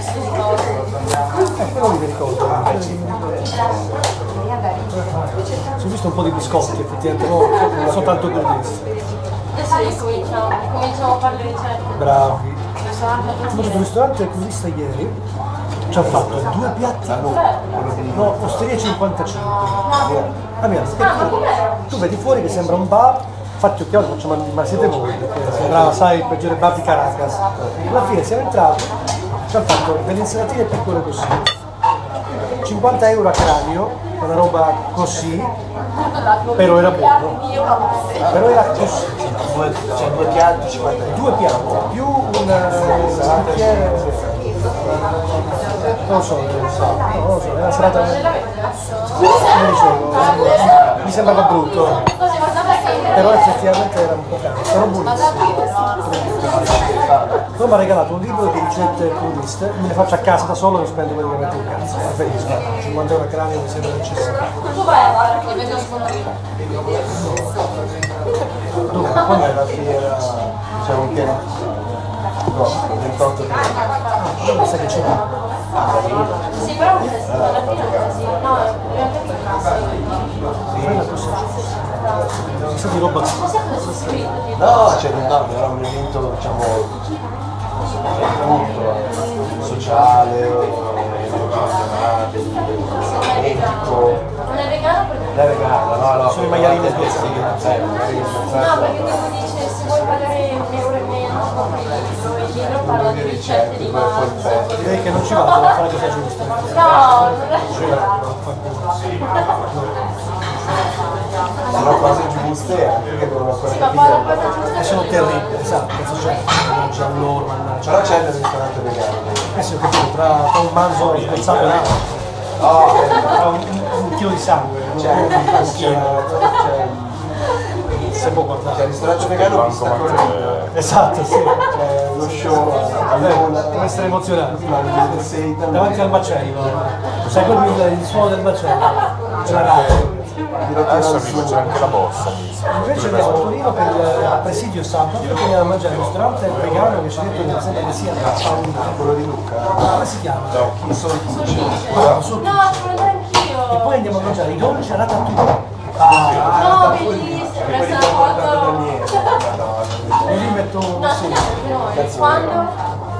Eh, quello mi ricordo. Si è visto un po' di biscotti effettivamente, no, non soltanto crudesti. Adesso cominciamo, cominciamo a fare le ricette. Bravi. Al ristorante crudista ieri, ci hanno fatto due piatti, no, osteria 55. Ah, mia, tu vedi fuori che sembra un bar, infatti occhiali facciamo, ma siete voi, perché sembrava, sai, il peggiore bar di Caracas. Alla fine siamo entrati, ci hanno fatto delle insalatine piccole così, 50 euro a cranio, una roba così, però era buono, però era così. Due, cioè due piatti, 50 euro. due piatti più un un bicchiere non lo so, non lo so, no, non lo so, è una serata come dicevo, mi sembrava brutto, però effettivamente era un po' caro, però buonissimo. Poi mi ha regalato un libro di ricette crudiste, me le faccio a casa da solo e non spendo praticamente un cazzo, preferisco, 50 euro a cranio mi sembra eccessivo. Che. Dove? Quando Quando è la fiera, diciamo che no, 28 Ah, mi sa che c'è Sì, però alla fine. No, in quella cosa. Sa di roba No, c'è un no, era un evento diciamo appunto sociale, etico, Non è vegano perché... da vegano, no, no. Sono i maialini eh, magari No, perché tipo dice se vuoi pagare un euro e meno compri il libro e parla di ricette di manzo. Direi che non ci vado a fare cosa giusta. No, non è Sono cose giuste anche che ancora poi la capire. cosa giusta E sono terribili, esatto, cosa c'è? C'è loro, Però c'è il ristorante vegano. Eh sì, ho capito, tra, tra un manzo spezzato e l'altro, tra un, un chilo di sangue, non c'è un chilo, se può c'è il guardare. ristorante vegano pista corrente. Esatto, sì. C'è lo show. Deve essere emozionante. Davanti al macello. Sai quello il, il suono del macello? C'è la radio. Adesso amico c'è anche la bossa. Invece andiamo a Torino per il presidio sabato e andiamo a mangiare al ristorante vegano che ci ha detto che sembra che sia quello di Luca. Come si chiama? Chi sono Ah. No, anch'io. E poi andiamo a mangiare i dolci a ratatouille. No, bellissimo, presso la foto. E lì metto un No. Quando?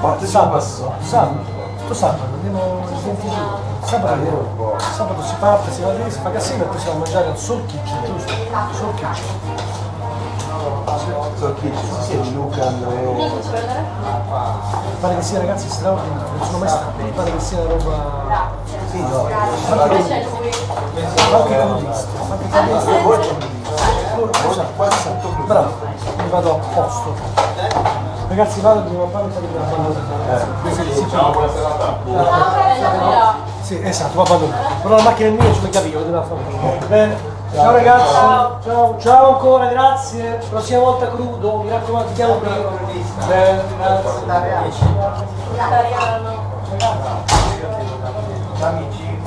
Ma Sabato. Sabato. Tu sabato, andiamo il 22. Sabato, sabato si parte, si va lì, si fa casino e poi siamo a mangiare al Soul Kitchen, giusto? Soul Kitchen. So chi ci sì, sì, Luca, Andrea. Pare che sia ragazzi straordinario, non sono mai stato, pare che sia roba Sì, no. Dove c'è lui? anche crudista, anche crudista. Quasi sotto Luca. Bravo, mi vado a posto. Ragazzi vado prima fare un po' di bella Ciao, bella Andrea. Sì, esatto, va abbandonato. Però la macchina è mia, ci capire, lo devo fare. Bene. Ciao ragazzi, ciao, ciao ancora, grazie. Prossima volta crudo, mi raccomando, chiamo prima. Bene, grazie. Italiano. Amici,